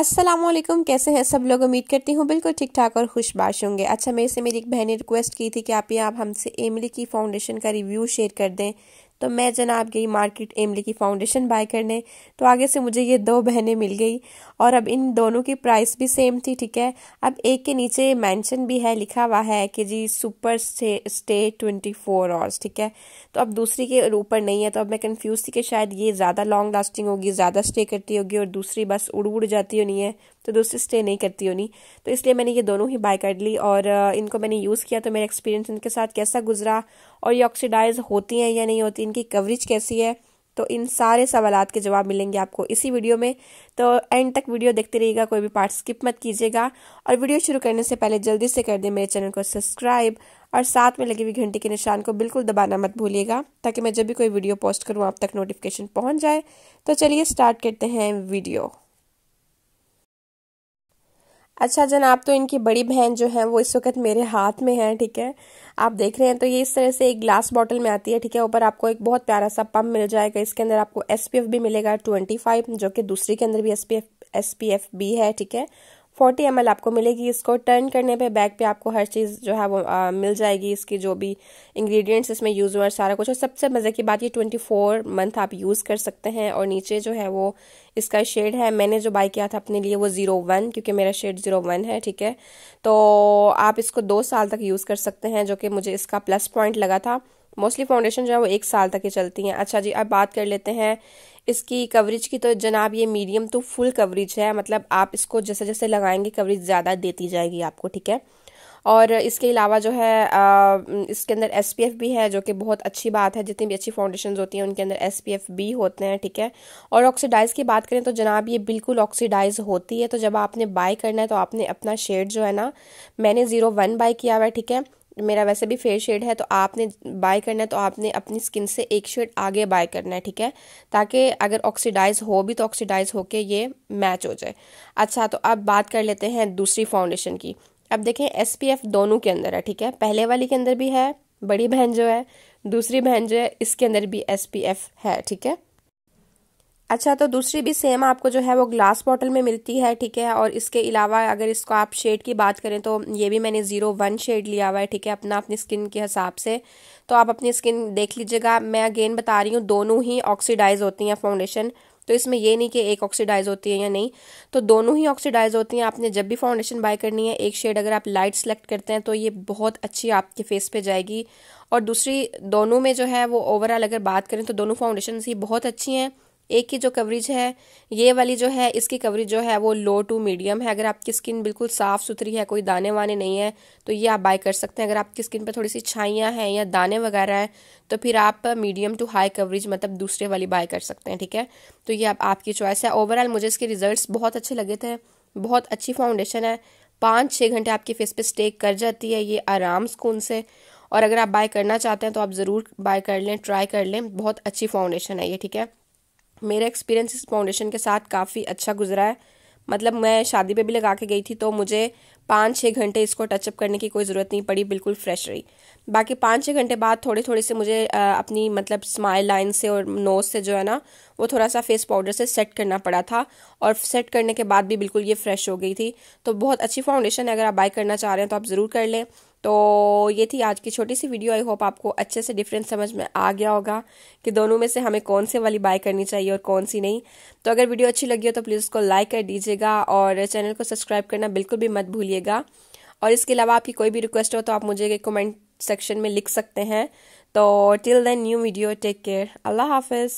असलम कैसे हैं सब लोग? उम्मीद करती हूँ बिल्कुल ठीक ठाक और खुशबाश होंगे। अच्छा मेरे से मेरी एक बहन ने रिक्वेस्ट की थी कि आप ये आप हमसे एमली की फाउंडेशन का रिव्यू शेयर कर दें। तो मैं जनाब गई मार्केट एमली की फाउंडेशन बाय करने तो आगे से मुझे ये दो बहनें मिल गई। और अब इन दोनों की प्राइस भी सेम थी, ठीक है? अब एक के नीचे मेंशन भी है, लिखा हुआ है कि जी super stay twenty four hours, ठीक है? तो अब दूसरी के ऊपर नहीं है तो अब मैं कन्फ्यूज़ थी कि शायद ये ज़्यादा लॉन्ग लास्टिंग होगी, ज़्यादा स्टे करती होगी और दूसरी बस उड़ उड़ जाती होनी है तो दूसरी स्टे नहीं करती होनी। तो इसलिए मैंने ये दोनों ही बाय कर ली और इनको मैंने यूज़ किया तो मेरा एक्सपीरियंस इनके साथ कैसा गुजरा और ये ऑक्सीडाइज होती हैं या नहीं होती, इनकी कवरेज कैसी है तो इन सारे सवाल के जवाब मिलेंगे आपको इसी वीडियो में। तो एंड तक वीडियो देखते रहिएगा, कोई भी पार्ट स्किप मत कीजिएगा। और वीडियो शुरू करने से पहले जल्दी से कर दें मेरे चैनल को सब्सक्राइब और साथ में लगी हुई घंटे के निशान को बिल्कुल दबाना मत भूलिएगा, ताकि मैं जब भी कोई वीडियो पोस्ट करूँ, आप तक नोटिफिकेशन पहुँच जाए। तो चलिए स्टार्ट करते हैं वीडियो अच्छा जन, आप तो इनकी बड़ी बहन जो है, वो इस वक्त मेरे हाथ में है, ठीक है? आप देख रहे हैं तो ये इस तरह से एक ग्लास बॉटल में आती है, ठीक है? ऊपर आपको एक बहुत प्यारा सा पम्प मिल जाएगा, इसके अंदर आपको एसपीएफ भी मिलेगा ट्वेंटी फाइव जो कि दूसरी के अंदर भी एसपीएफ एसपीएफ भी है, ठीक है? फोर्टी एम आपको मिलेगी। इसको टर्न करने पे बैग पे आपको हर चीज़ जो है वो आ, मिल जाएगी। इसकी जो भी इंग्रेडिएंट्स इसमें यूज़ हुआ सारा कुछ। और सबसे मज़े की बात ये ट्वेंटी फोर मंथ आप यूज़ कर सकते हैं। और नीचे जो है वो इसका शेड है। मैंने जो बाई किया था अपने लिए वो ज़ीरो वन क्योंकि मेरा शेड ज़ीरो वन है ठीक है? तो आप इसको दो साल तक यूज़ कर सकते हैं जो कि मुझे इसका प्लस पॉइंट लगा था। मोस्टली फाउंडेशन जो है वो एक साल तक ही चलती हैं। अच्छा जी अब बात कर लेते हैं इसकी कवरेज की। तो जनाब ये मीडियम टू फुल कवरेज है मतलब आप इसको जैसे जैसे लगाएँगे कवरेज ज़्यादा देती जाएगी आपको ठीक है? और इसके अलावा जो है आ, इसके अंदर एसपीएफ भी है जो कि बहुत अच्छी बात है जितनी भी अच्छी फाउंडेशन होती हैं उनके अंदर एस भी होते हैं ठीक है? और ऑक्सीडाइज की बात करें तो जनाब ये बिल्कुल ऑक्सीडाइज होती है। तो जब आपने बाय करना है तो आपने अपना शेड जो है ना मैंने ज़ीरो वन बाय किया हुआ है ठीक है? मेरा वैसे भी फेयर शेड है तो आपने बाय करना है तो आपने अपनी स्किन से एक शेड आगे बाय करना है, ठीक है? ताकि अगर ऑक्सीडाइज हो भी तो ऑक्सीडाइज होके ये मैच हो जाए। अच्छा तो अब बात कर लेते हैं दूसरी फाउंडेशन की। अब देखें एसपीएफ दोनों के अंदर है, ठीक है? पहले वाली के अंदर भी है, बड़ी बहन जो है, दूसरी बहन जो है, इसके अंदर भी एसपीएफ है, ठीक है? अच्छा तो दूसरी भी सेम आपको जो है वो ग्लास बॉटल में मिलती है, ठीक है? और इसके अलावा अगर इसको आप शेड की बात करें तो ये भी मैंने ज़ीरो वन शेड लिया हुआ है, ठीक है? अपना, अपनी स्किन के हिसाब से। तो आप अपनी स्किन देख लीजिएगा। मैं अगेन बता रही हूँ, दोनों ही ऑक्सीडाइज होती हैं फाउंडेशन तो इसमें ये नहीं कि एक ऑक्सीडाइज होती है या नहीं। तो दोनों ही ऑक्सीडाइज होती हैं। आपने जब भी फाउंडेशन बाय करनी है, एक शेड अगर आप लाइट सेलेक्ट करते हैं तो ये बहुत अच्छी आपके फेस पे जाएगी। और दूसरी, दोनों में जो है वो ओवरऑल अगर बात करें तो दोनों फाउंडेशन ही बहुत अच्छी हैं। एक की जो कवरेज है ये वाली जो है इसकी कवरेज जो है वो लो टू मीडियम है। अगर आपकी स्किन बिल्कुल साफ़ सुथरी है कोई दाने वाने नहीं है तो ये आप बाय कर सकते हैं। अगर आपकी स्किन पर थोड़ी सी छाइयाँ हैं या दाने वगैरह हैं तो फिर आप मीडियम टू हाई कवरेज मतलब दूसरे वाली बाय कर सकते हैं ठीक है? तो ये आप, आपकी चॉइस है। ओवरऑल मुझे इसके रिज़ल्ट बहुत अच्छे लगे थे बहुत अच्छी फाउंडेशन है। पाँच छः घंटे आपके फेस पे स्टे कर जाती है ये आराम सुकून से। और अगर आप बाय करना चाहते हैं तो आप ज़रूर बाय कर लें ट्राई कर लें। बहुत अच्छी फाउंडेशन है ये ठीक है? मेरा एक्सपीरियंस इस फाउंडेशन के साथ काफ़ी अच्छा गुजरा है। मतलब मैं शादी पे भी लगा के गई थी तो मुझे पाँच छः घंटे इसको टचअप करने की कोई ज़रूरत नहीं पड़ी, बिल्कुल फ्रेश रही। बाकी पाँच छः घंटे बाद थोड़े थोड़े से मुझे अपनी मतलब स्माइल लाइन से और नोज़ से जो है ना, वो थोड़ा सा फेस पाउडर से सेट करना पड़ा था और सेट करने के बाद भी बिल्कुल ये फ्रेश हो गई थी। तो बहुत अच्छी फाउंडेशन है, अगर आप बाय करना चाह रहे हैं तो आप ज़रूर कर लें। तो ये थी आज की छोटी सी वीडियो आई होप आपको अच्छे से डिफरेंस समझ में आ गया होगा कि दोनों में से हमें कौन से वाली बाय करनी चाहिए और कौन सी नहीं. तो अगर वीडियो अच्छी लगी हो तो प्लीज़ उसको लाइक कर दीजिएगा और चैनल को सब्सक्राइब करना बिल्कुल भी मत भूलिएगा. और इसके अलावा आपकी कोई भी रिक्वेस्ट हो तो आप मुझे कमेंट सेक्शन में लिख सकते हैं. तो till then new video take care अल्लाह हाफिज़.